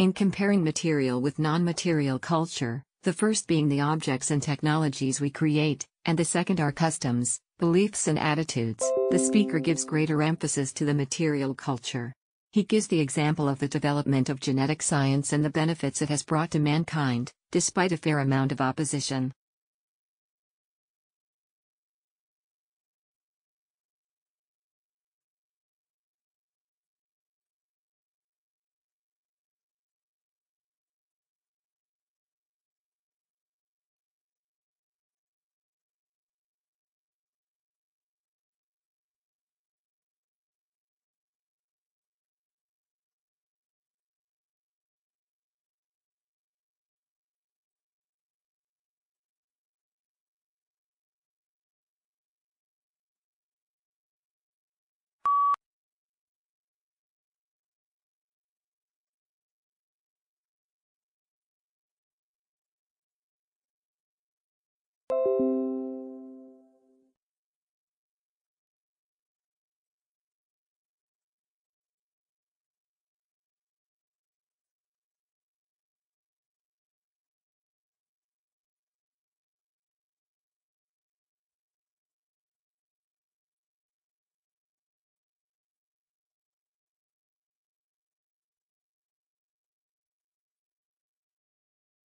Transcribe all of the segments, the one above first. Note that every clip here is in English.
In comparing material with non-material culture, the first being the objects and technologies we create, and the second our customs, beliefs and attitudes, the speaker gives greater emphasis to the material culture. He gives the example of the development of genetic science and the benefits it has brought to mankind, despite a fair amount of opposition.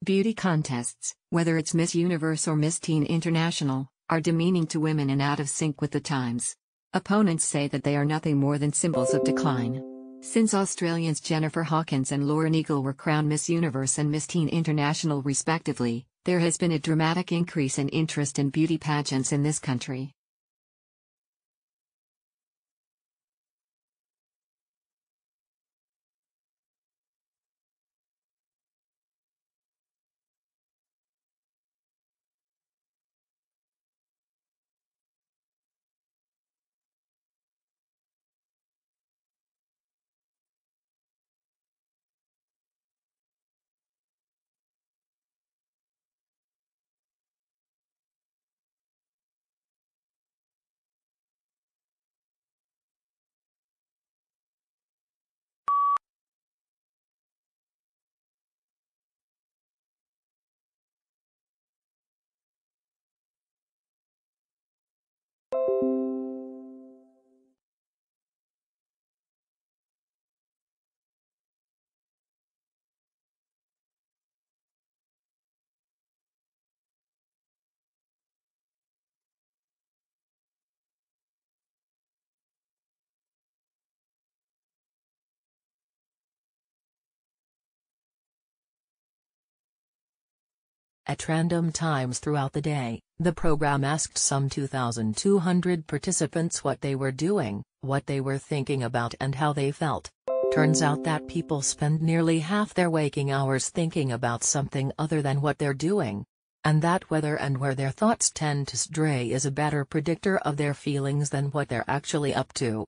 Beauty contests, whether it's Miss Universe or Miss Teen International, are demeaning to women and out of sync with the times. Opponents say that they are nothing more than symbols of decline. Since Australians Jennifer Hawkins and Lauren Eagle were crowned Miss Universe and Miss Teen International respectively, there has been a dramatic increase in interest in beauty pageants in this country. At random times throughout the day, the program asked some 2,200 participants what they were doing, what they were thinking about and how they felt. Turns out that people spend nearly half their waking hours thinking about something other than what they're doing. And that whether and where their thoughts tend to stray is a better predictor of their feelings than what they're actually up to.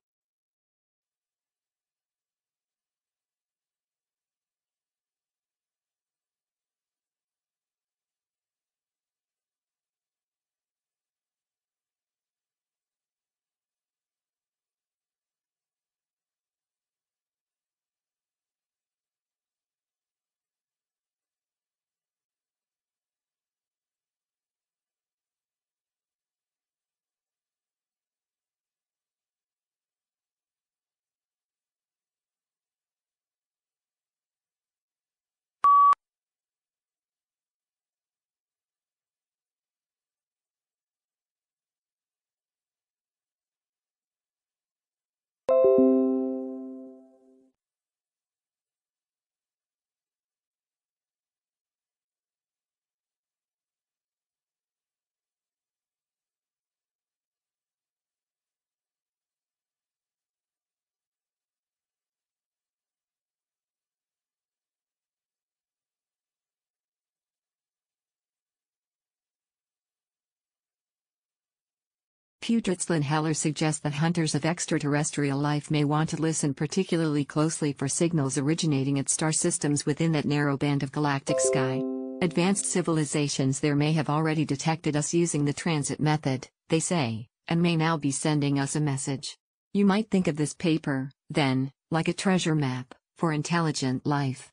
Pudritz and Heller suggests that hunters of extraterrestrial life may want to listen particularly closely for signals originating at star systems within that narrow band of galactic sky. Advanced civilizations there may have already detected us using the transit method, they say, and may now be sending us a message. You might think of this paper, then, like a treasure map, for intelligent life.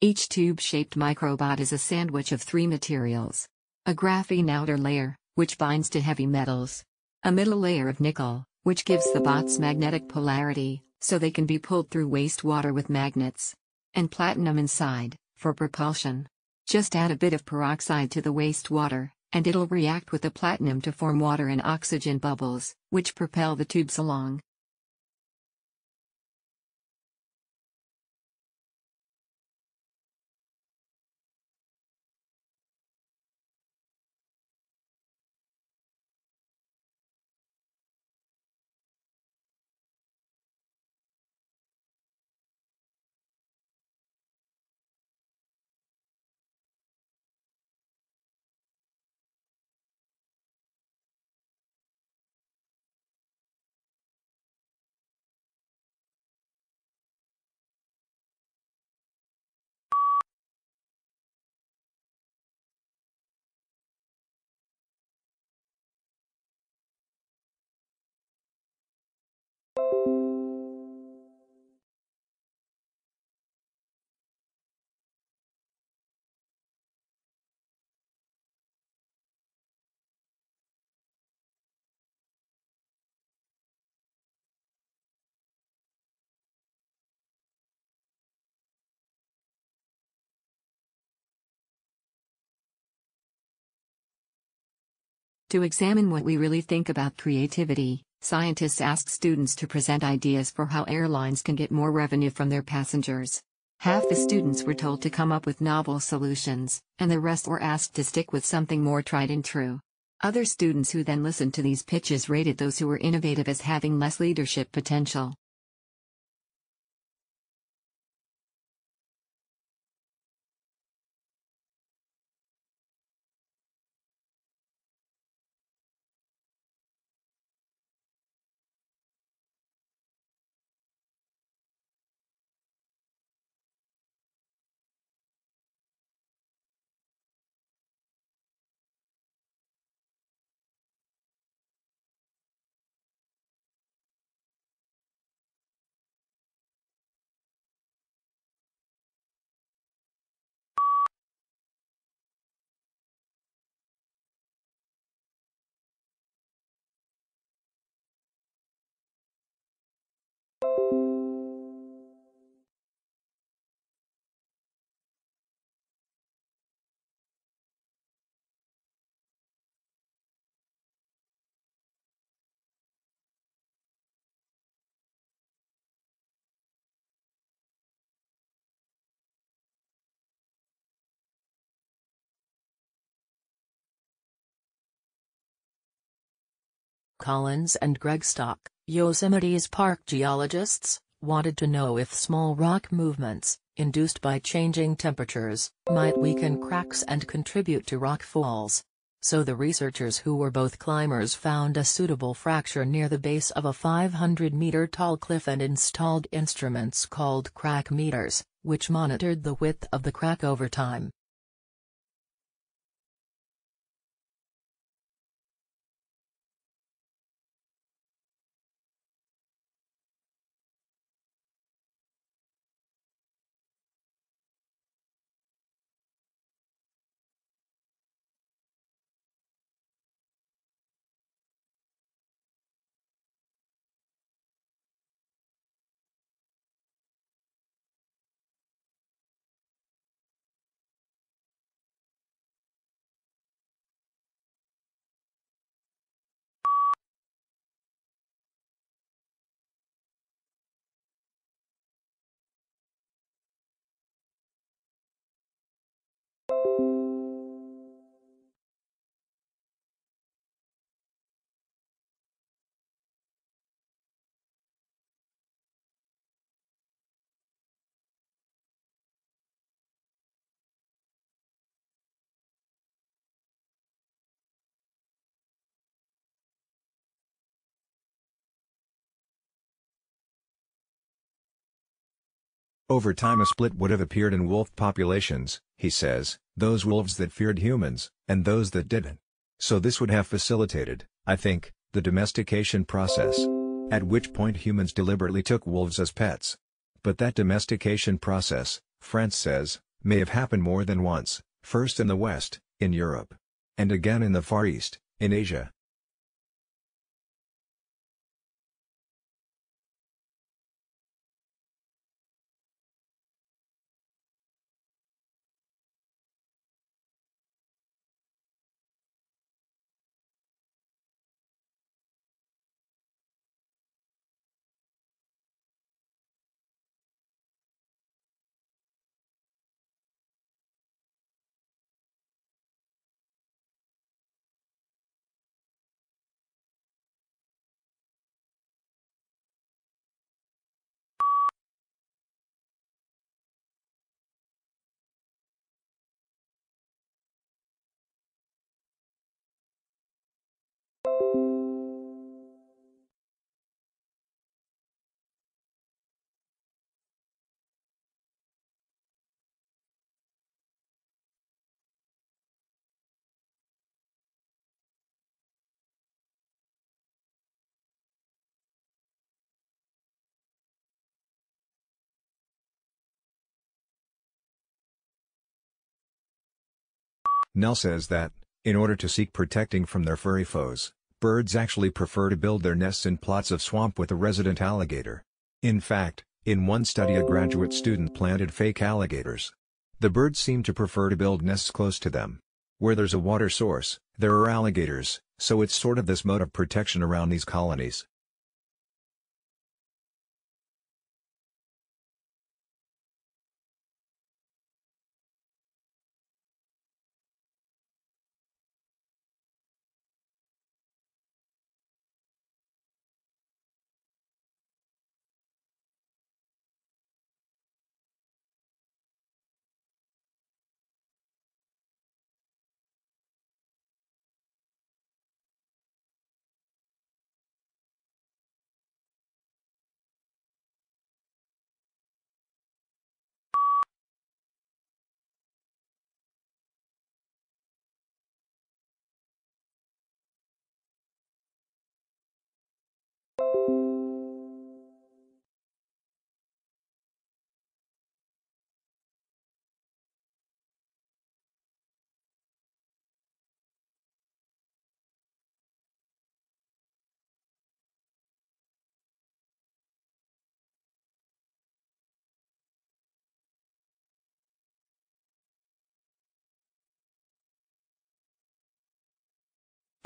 Each tube-shaped microbot is a sandwich of three materials. A graphene outer layer, which binds to heavy metals. A middle layer of nickel, which gives the bots magnetic polarity, so they can be pulled through wastewater with magnets. And platinum inside, for propulsion. Just add a bit of peroxide to the wastewater, and it'll react with the platinum to form water and oxygen bubbles, which propel the tubes along. To examine what we really think about creativity, scientists asked students to present ideas for how airlines can get more revenue from their passengers. Half the students were told to come up with novel solutions, and the rest were asked to stick with something more tried and true. Other students who then listened to these pitches rated those who were innovative as having less leadership potential. Collins and Greg Stock, Yosemite's park geologists, wanted to know if small rock movements, induced by changing temperatures, might weaken cracks and contribute to rock falls. So the researchers who were both climbers found a suitable fracture near the base of a 500-meter tall cliff and installed instruments called crack meters, which monitored the width of the crack over time. Over time a split would have appeared in wolf populations, he says, those wolves that feared humans, and those that didn't. So this would have facilitated, I think, the domestication process. At which point humans deliberately took wolves as pets. But that domestication process, Frantz says, may have happened more than once, first in the West, in Europe, and again in the Far East, in Asia. Nell says that, in order to seek protecting from their furry foes, birds actually prefer to build their nests in plots of swamp with a resident alligator. In fact, in one study a graduate student planted fake alligators. The birds seem to prefer to build nests close to them. Where there's a water source, there are alligators, so it's sort of this mode of protection around these colonies.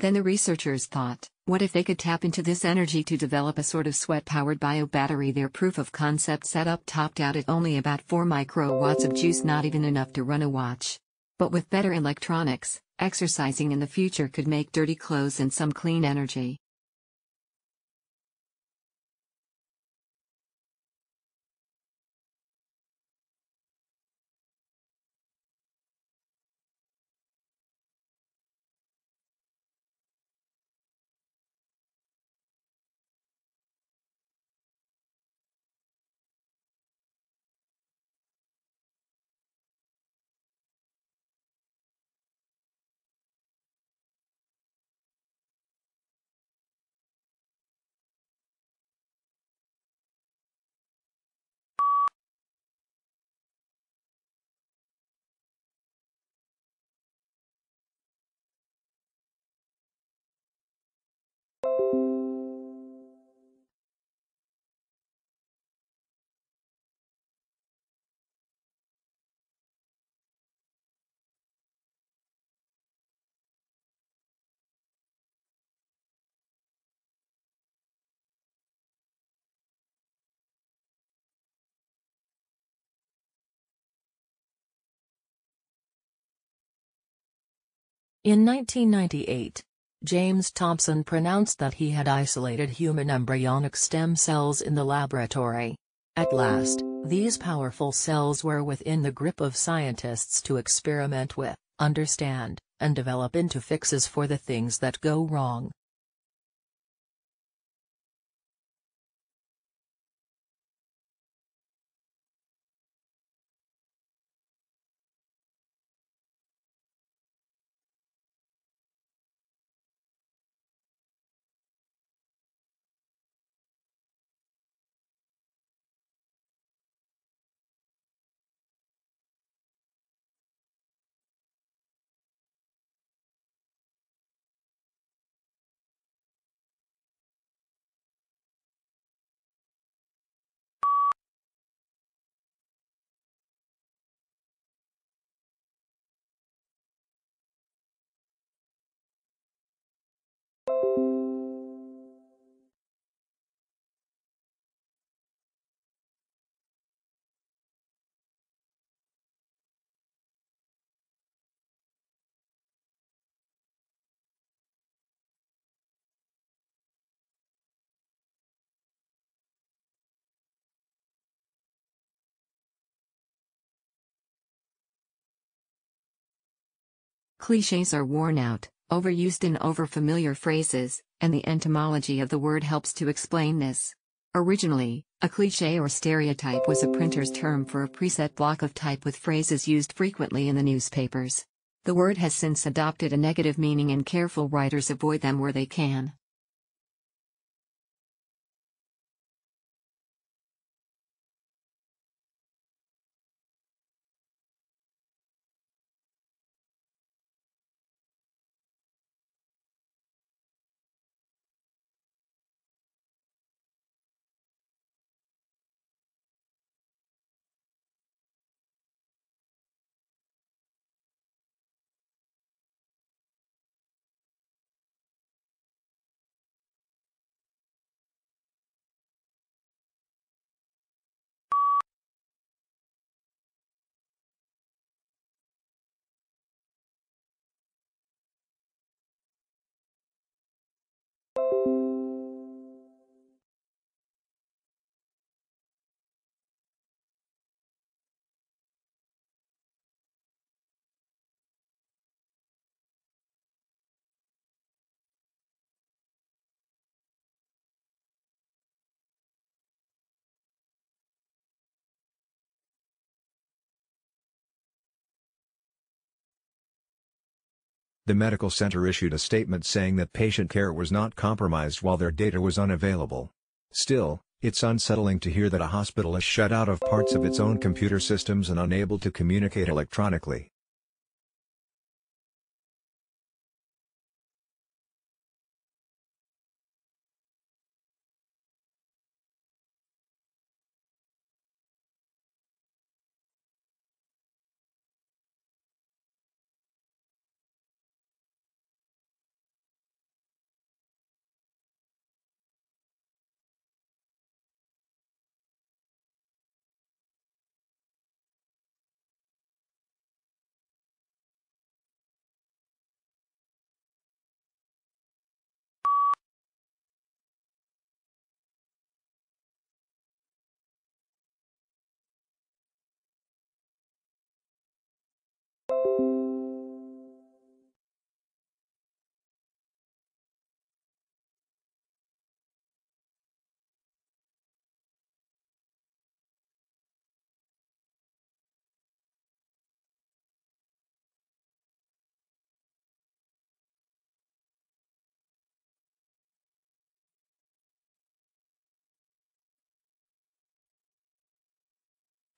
Then the researchers thought, what if they could tap into this energy to develop a sort of sweat-powered bio-battery Their proof of concept setup topped out at only about 4 microwatts of juice not even enough to run a watch. But with better electronics, exercising in the future could make dirty clothes and some clean energy. In 1998, James Thomson pronounced that he had isolated human embryonic stem cells in the laboratory. At last, these powerful cells were within the grip of scientists to experiment with, understand, and develop into fixes for the things that go wrong. Cliches are worn out, overused in overfamiliar phrases, and the etymology of the word helps to explain this. Originally, a cliche or stereotype was a printer's term for a preset block of type with phrases used frequently in the newspapers. The word has since adopted a negative meaning and careful writers avoid them where they can. The medical center issued a statement saying that patient care was not compromised while their data was unavailable. Still, it's unsettling to hear that a hospital is shut out of parts of its own computer systems and unable to communicate electronically.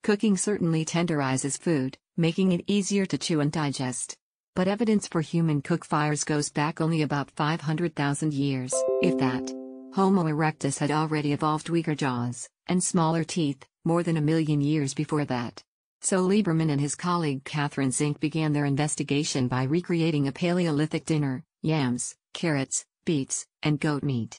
Cooking certainly tenderizes food, making it easier to chew and digest. But evidence for human cook fires goes back only about 500,000 years, if that. Homo erectus had already evolved weaker jaws and smaller teeth more than a million years before that. So Lieberman and his colleague Katherine Zink began their investigation by recreating a Paleolithic dinner yams, carrots, beets, and goat meat.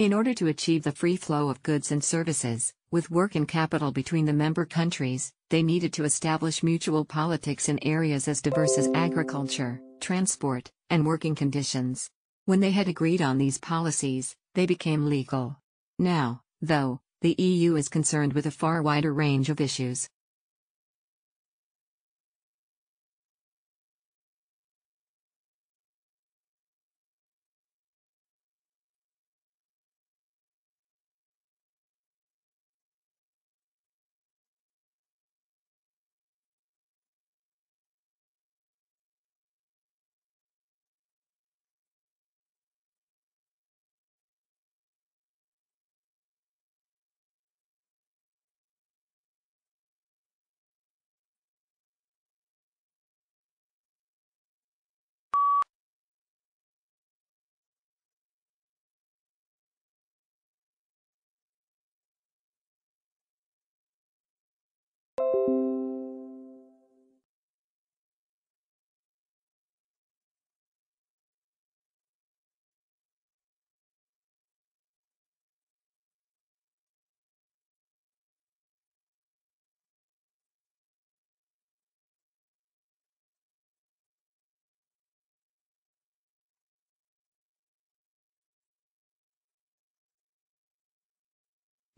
In order to achieve the free flow of goods and services, with work and capital between the member countries, they needed to establish mutual politics in areas as diverse as agriculture, transport, and working conditions. When they had agreed on these policies, they became legal. Now, though, the EU is concerned with a far wider range of issues.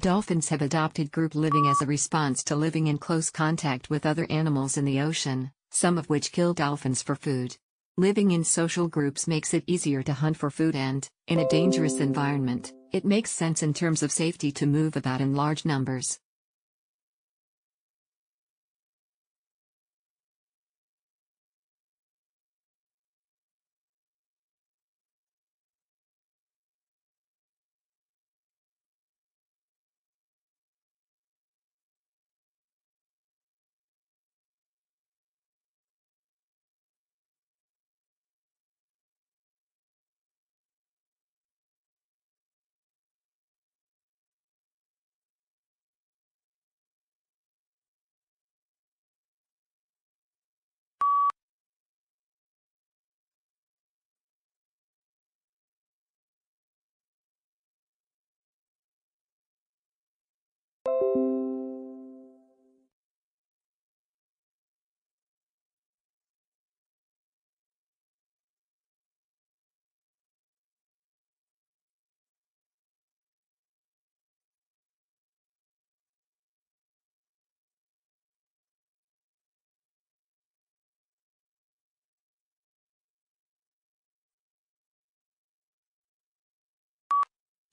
Dolphins have adopted group living as a response to living in close contact with other animals in the ocean, some of which kill dolphins for food. Living in social groups makes it easier to hunt for food and, in a dangerous environment, it makes sense in terms of safety to move about in large numbers.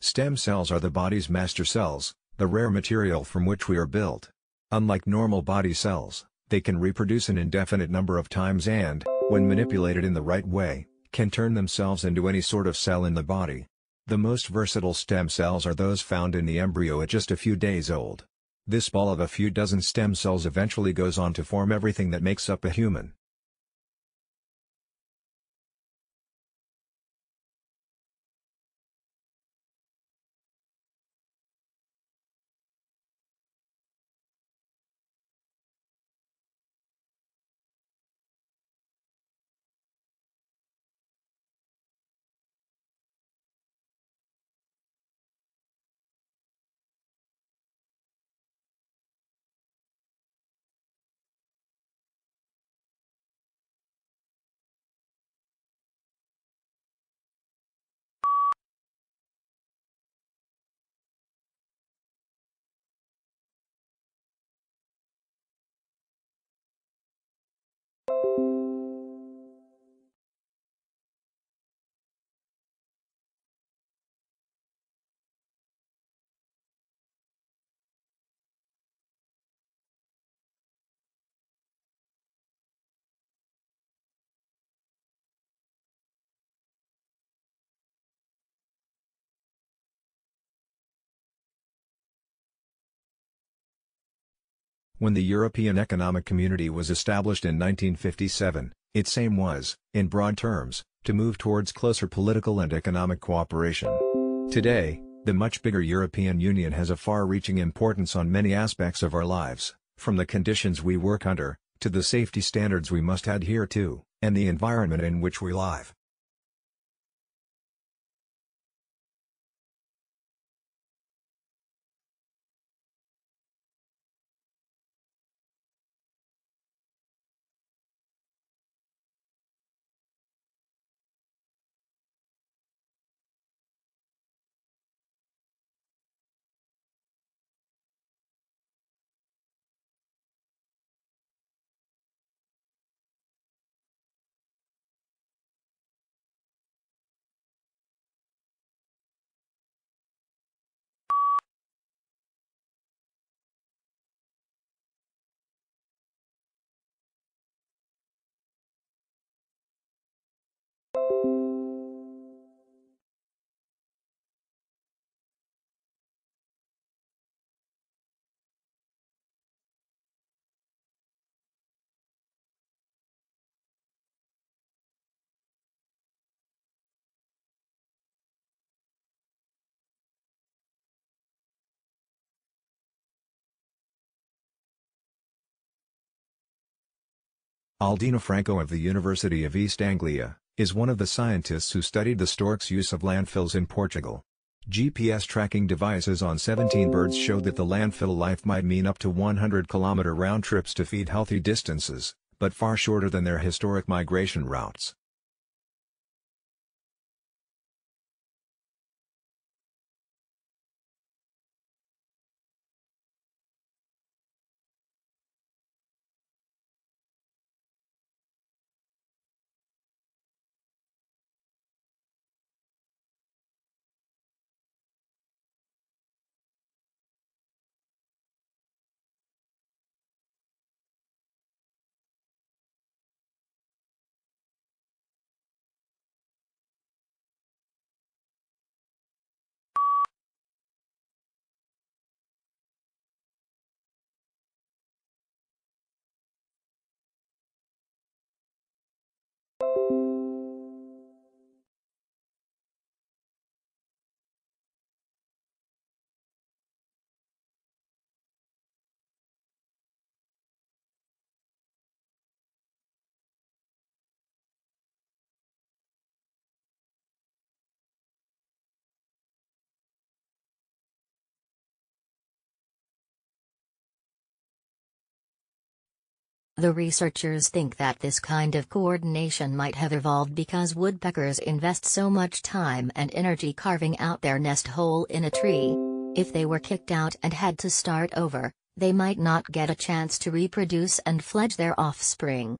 Stem cells are the body's master cells, the rare material from which we are built. Unlike normal body cells, they can reproduce an indefinite number of times and, when manipulated in the right way, can turn themselves into any sort of cell in the body. The most versatile stem cells are those found in the embryo at just a few days old. This ball of a few dozen stem cells eventually goes on to form everything that makes up a human. When the European Economic Community was established in 1957, its aim was, in broad terms, to move towards closer political and economic cooperation. Today, the much bigger European Union has a far-reaching importance on many aspects of our lives, from the conditions we work under, to the safety standards we must adhere to, and the environment in which we live. Aldina Franco of the University of East Anglia, is one of the scientists who studied the stork's use of landfills in Portugal. GPS tracking devices on 17 birds showed that the landfill life might mean up to 100 kilometer round trips to feed healthy distances, but far shorter than their historic migration routes. The researchers think that this kind of coordination might have evolved because woodpeckers invest so much time and energy carving out their nest hole in a tree. If they were kicked out and had to start over, they might not get a chance to reproduce and fledge their offspring.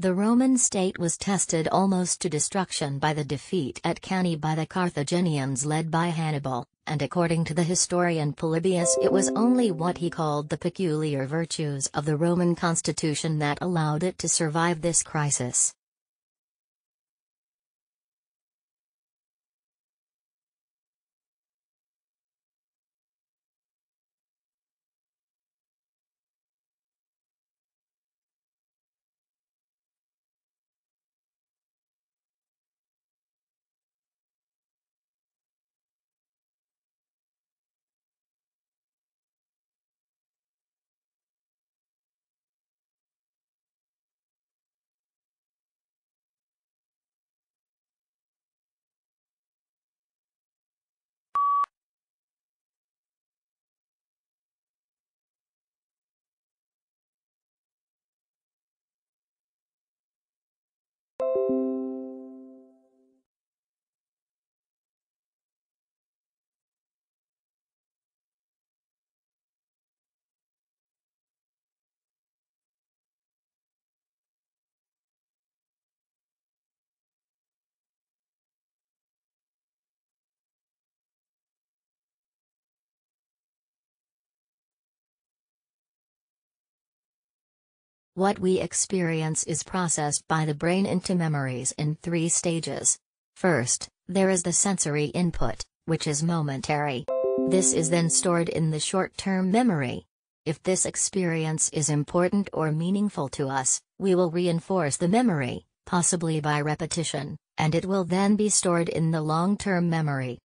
The Roman state was tested almost to destruction by the defeat at Cannae by the Carthaginians led by Hannibal, and according to the historian Polybius it was only what he called the peculiar virtues of the Roman constitution that allowed it to survive this crisis. What we experience is processed by the brain into memories in three stages. First, there is the sensory input, which is momentary. This is then stored in the short-term memory. If this experience is important or meaningful to us, we will reinforce the memory, possibly by repetition, and it will then be stored in the long-term memory.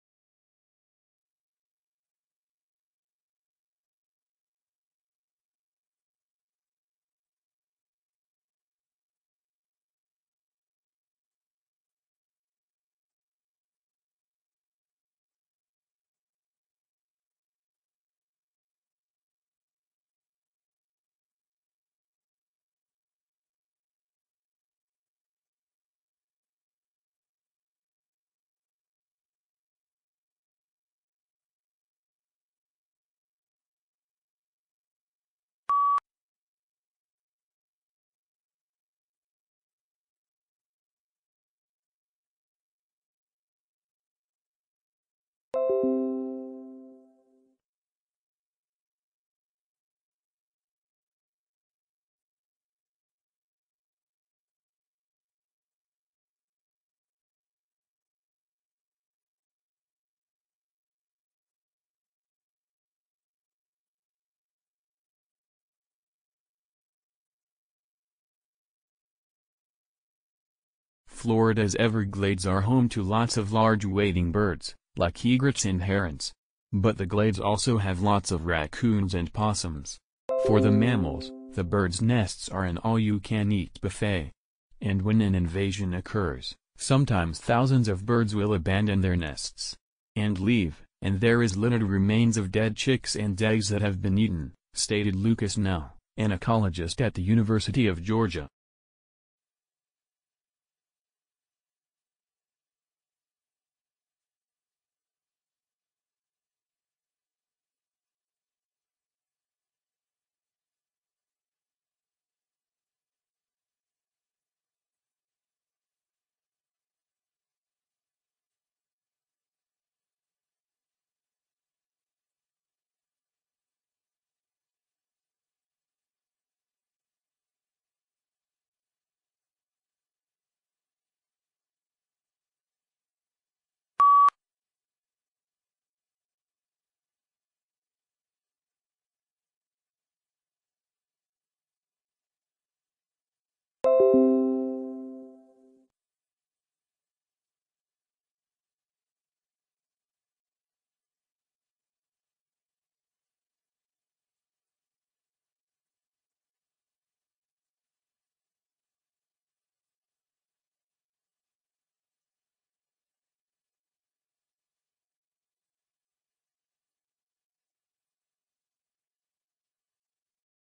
Florida's Everglades are home to lots of large wading birds, like egrets and herons. But the glades also have lots of raccoons and possums. For the mammals, the birds' nests are an all-you-can-eat buffet. And when an invasion occurs, sometimes thousands of birds will abandon their nests and leave, and there is littered remains of dead chicks and eggs that have been eaten, stated Lucas Nell, an ecologist at the University of Georgia.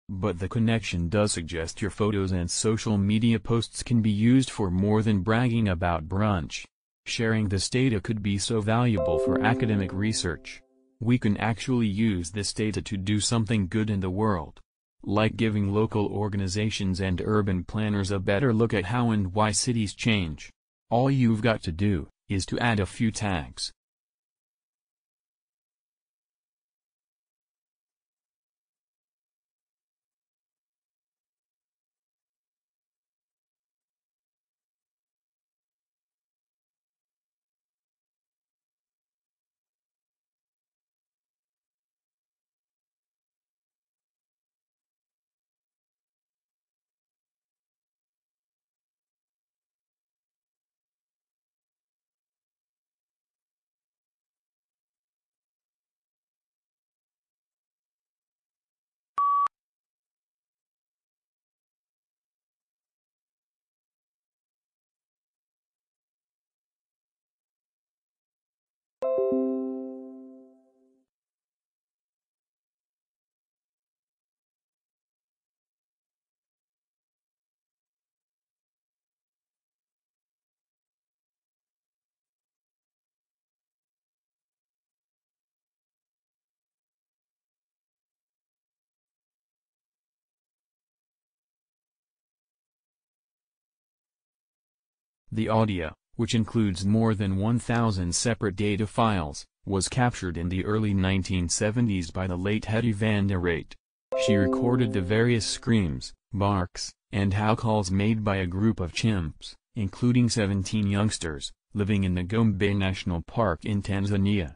But the connection does suggest your photos and social media posts can be used for more than bragging about brunch. Sharing this data could be so valuable for academic research. We can actually use this data to do something good in the world. Like giving local organizations and urban planners a better look at how and why cities change. All you've got to do, is to add a few tags. The audio, which includes more than 1,000 separate data files, was captured in the early 1970s by the late Hetty van de Rijt. She recorded the various screams, barks, and howls made by a group of chimps, including 17 youngsters, living in the Gombe National Park in Tanzania.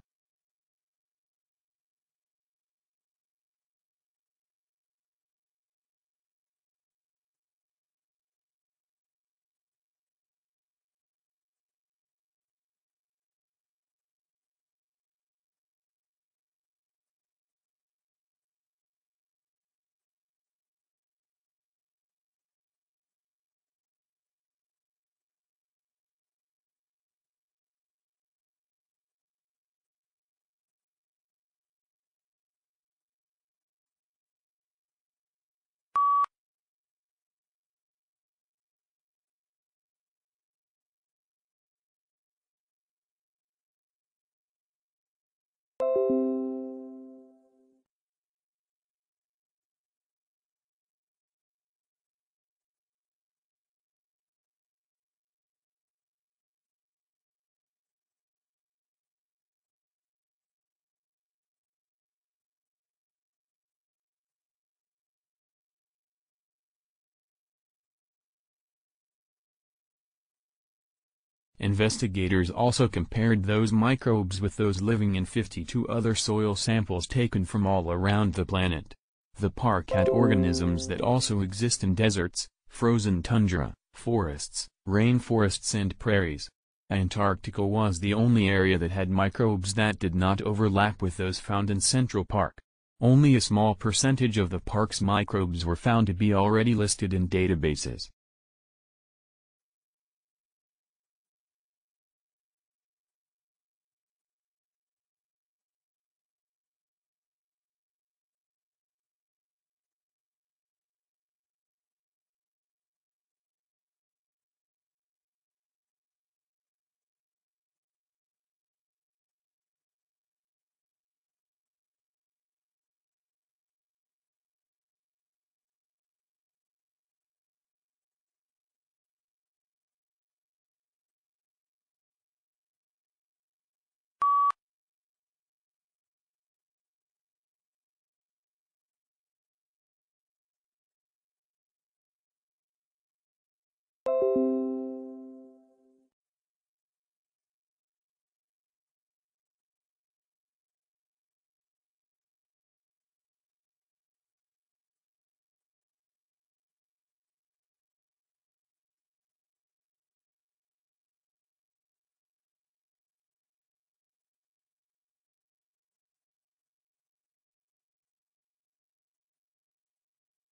Investigators also compared those microbes with those living in 52 other soil samples taken from all around the planet. The park had organisms that also exist in deserts, frozen tundra, forests, rainforests and prairies. Antarctica was the only area that had microbes that did not overlap with those found in Central Park. Only a small percentage of the park's microbes were found to be already listed in databases.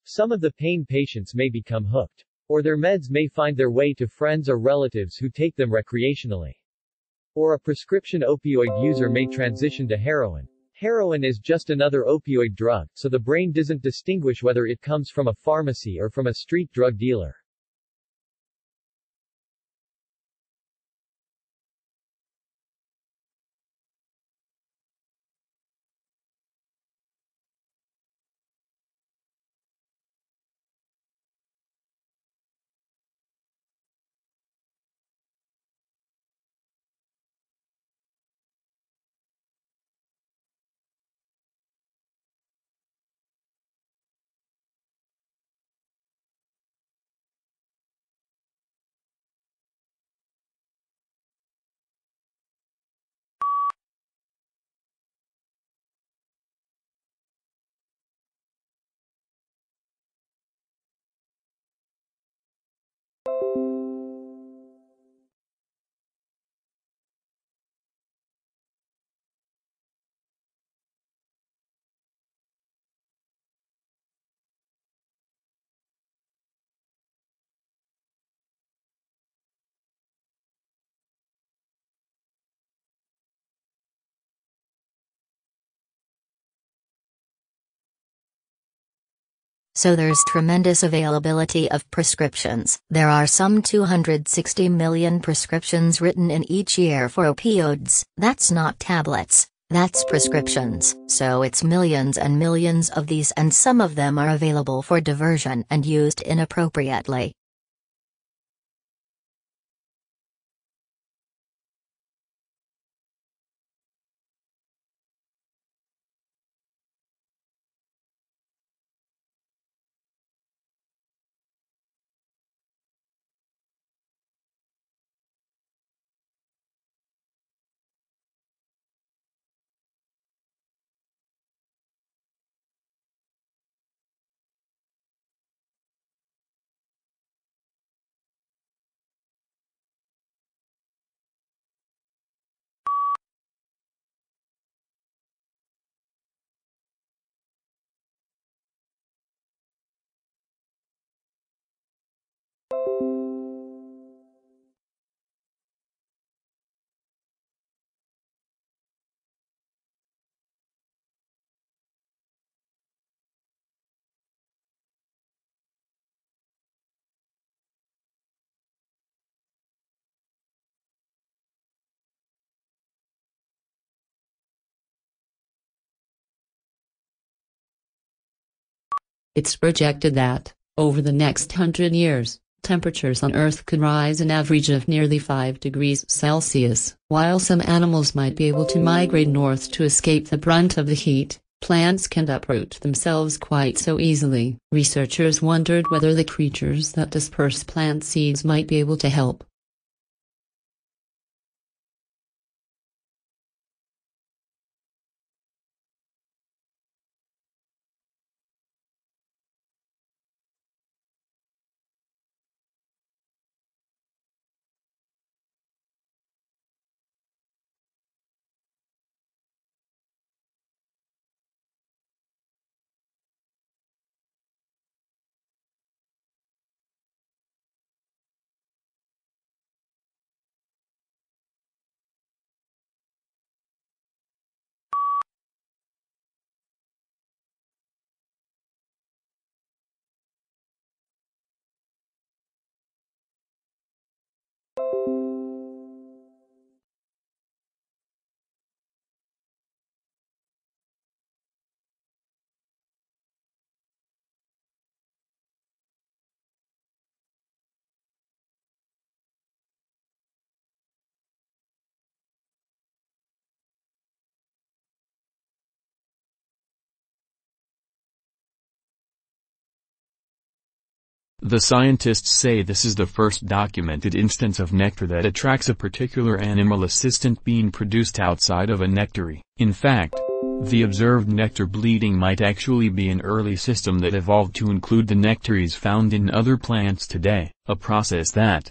Some of the pain patients may become hooked. Or their meds may find their way to friends or relatives who take them recreationally. Or a prescription opioid user may transition to heroin. Heroin is just another opioid drug, so the brain doesn't distinguish whether it comes from a pharmacy or from a street drug dealer. So there's tremendous availability of prescriptions. There are some 260 million prescriptions written in each year for opioids. That's not tablets. That's prescriptions. So it's millions and millions of these and some of them are available for diversion and used inappropriately. It's projected that, over the next hundred years, temperatures on Earth could rise an average of nearly 5 degrees Celsius. While some animals might be able to migrate north to escape the brunt of the heat, plants can't uproot themselves quite so easily. Researchers wondered whether the creatures that disperse plant seeds might be able to help. The scientists say this is the first documented instance of nectar that attracts a particular animal assistant being produced outside of a nectary. In fact, the observed nectar bleeding might actually be an early system that evolved to include the nectaries found in other plants today, a process that,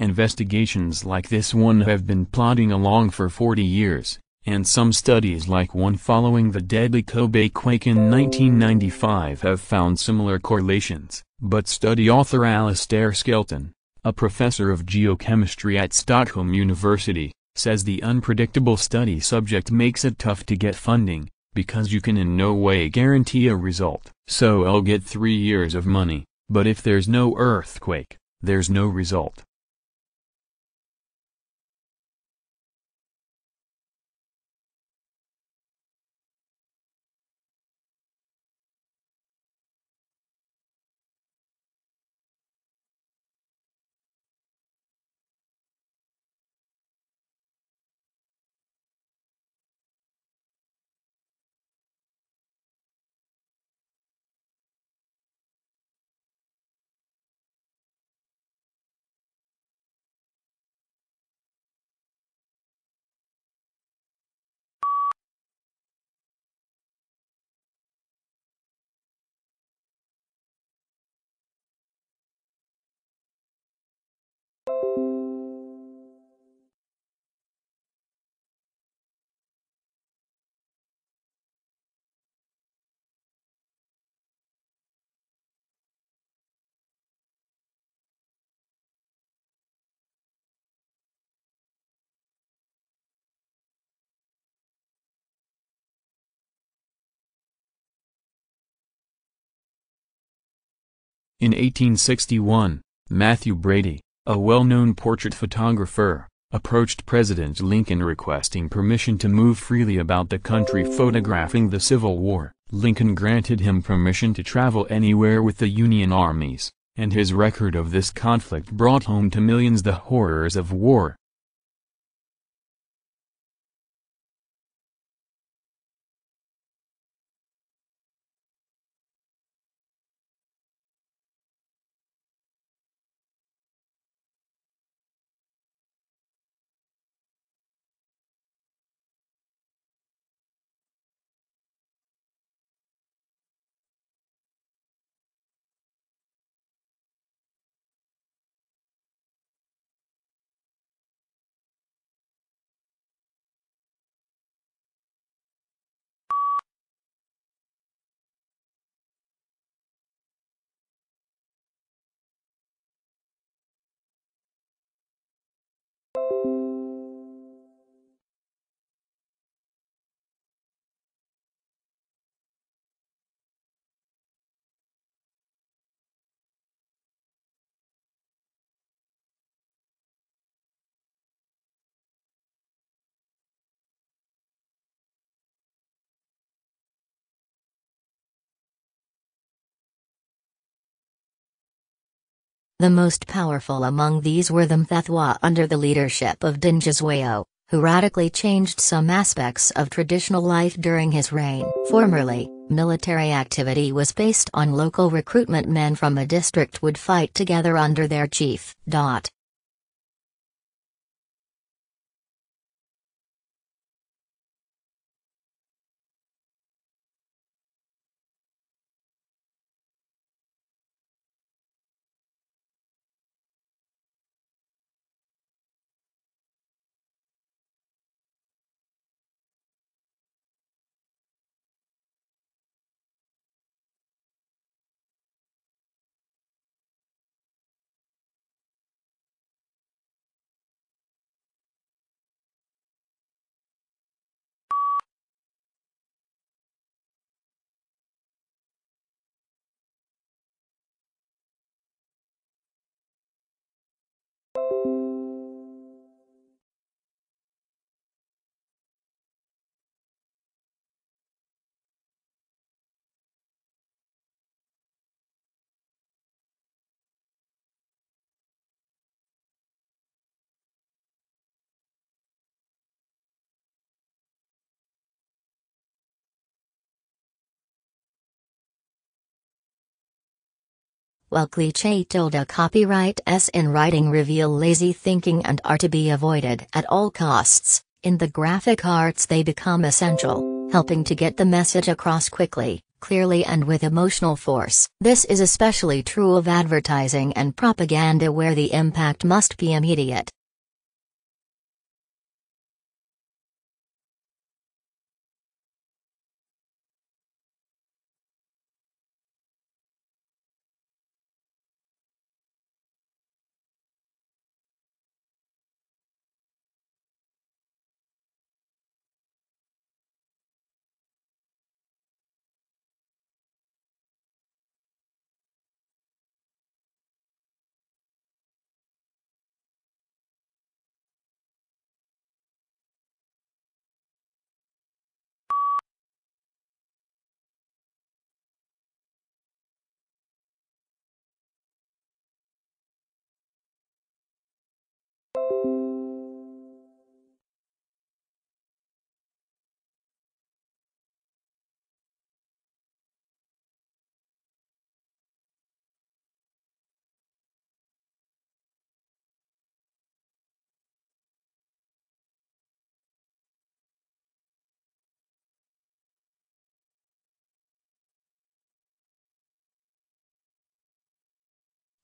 Investigations like this one have been plodding along for 40 years, and some studies like one following the deadly Kobe quake in 1995 have found similar correlations, but study author Alasdair Skelton, a professor of geochemistry at Stockholm University, says the unpredictable study subject makes it tough to get funding, because you can in no way guarantee a result. So I'll get three years of money, but if there's no earthquake, there's no result. In 1861, Mathew Brady, a well-known portrait photographer, approached President Lincoln requesting permission to move freely about the country photographing the Civil War. Lincoln granted him permission to travel anywhere with the Union armies, and his record of this conflict brought home to millions the horrors of war. The most powerful among these were the Mthethwa under the leadership of Dingiswayo, who radically changed some aspects of traditional life during his reign. Formerly, military activity was based on local recruitment men from a district would fight together under their chief. Dot. While cliché tilde copyright s in writing reveal lazy thinking and are to be avoided at all costs, in the graphic arts they become essential, helping to get the message across quickly, clearly and with emotional force. This is especially true of advertising and propaganda where the impact must be immediate.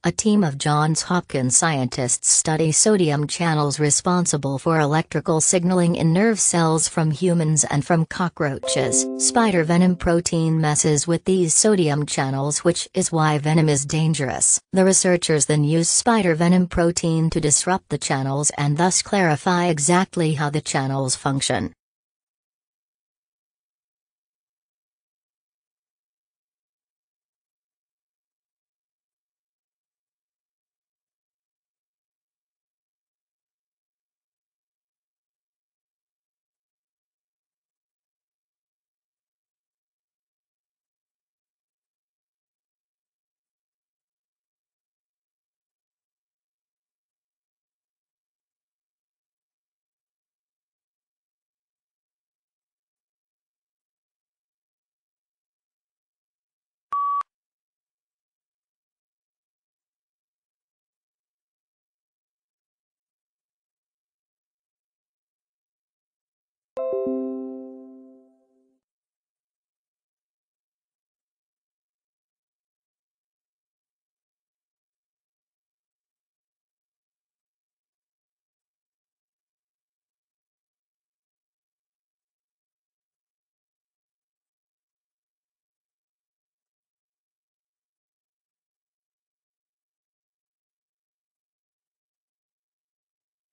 A team of Johns Hopkins scientists study sodium channels responsible for electrical signaling in nerve cells from humans and from cockroaches. Spider venom protein messes with these sodium channels, which is why venom is dangerous. The researchers then use spider venom protein to disrupt the channels and thus clarify exactly how the channels function.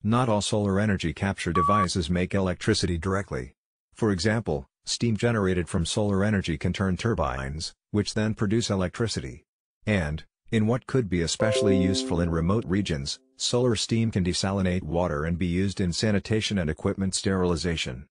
Not all solar energy capture devices make electricity directly. For example, steam generated from solar energy can turn turbines, which then produce electricity. And, in what could be especially useful in remote regions, solar steam can desalinate water and be used in sanitation and equipment sterilization.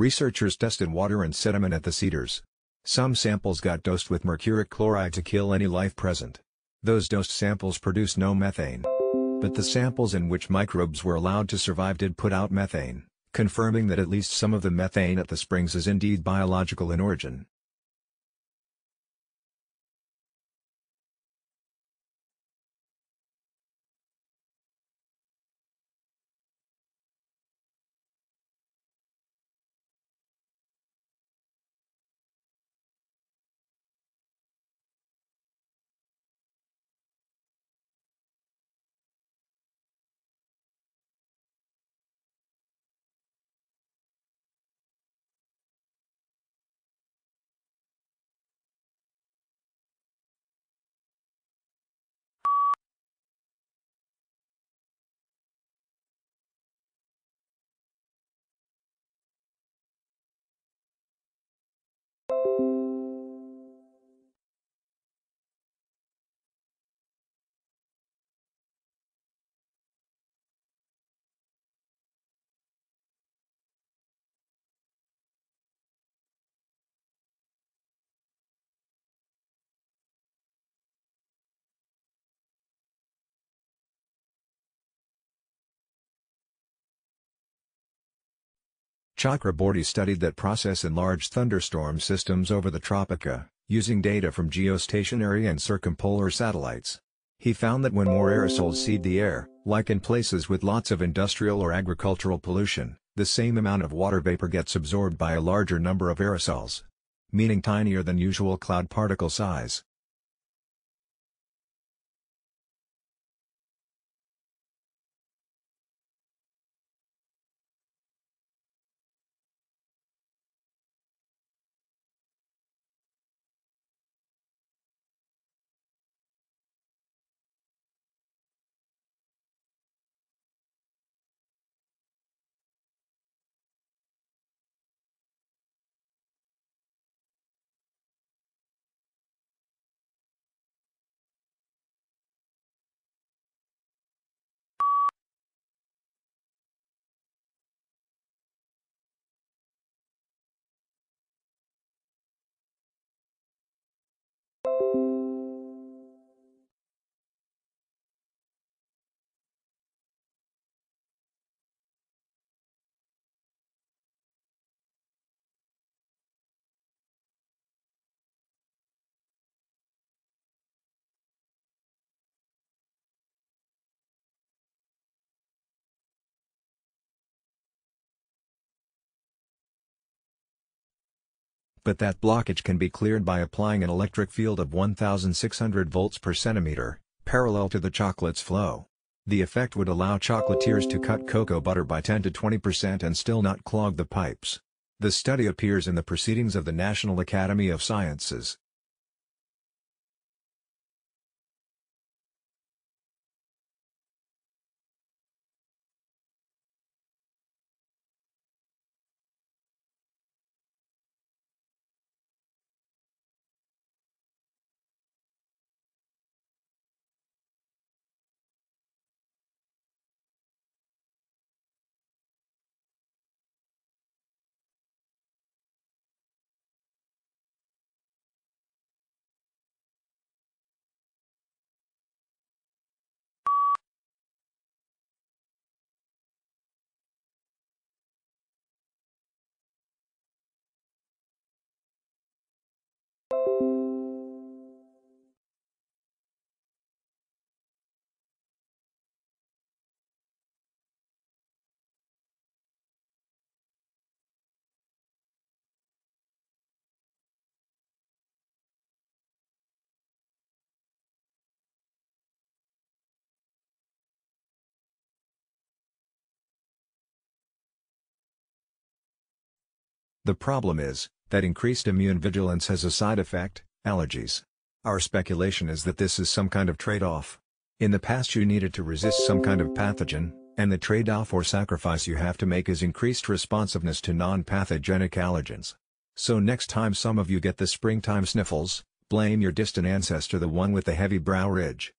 Researchers tested water and sediment at the Cedars. Some samples got dosed with mercuric chloride to kill any life present. Those dosed samples produced no methane. But the samples in which microbes were allowed to survive did put out methane, confirming that at least some of the methane at the springs is indeed biological in origin. Chakraborty studied that process in large thunderstorm systems over the Tropica, using data from geostationary and circumpolar satellites. He found that when more aerosols seed the air, like in places with lots of industrial or agricultural pollution, the same amount of water vapor gets absorbed by a larger number of aerosols. Meaning tinier than usual cloud particle size. But that blockage can be cleared by applying an electric field of 1600 volts per centimeter, parallel to the chocolate's flow. The effect would allow chocolatiers to cut cocoa butter by 10 to 20% and still not clog the pipes. The study appears in the Proceedings of the National Academy of Sciences. The problem is, that increased immune vigilance has a side effect, allergies. Our speculation is that this is some kind of trade-off. In the past you needed to resist some kind of pathogen, and the trade-off or sacrifice you have to make is increased responsiveness to non-pathogenic allergens. So next time some of you get the springtime sniffles, blame your distant ancestor the one with the heavy brow ridge.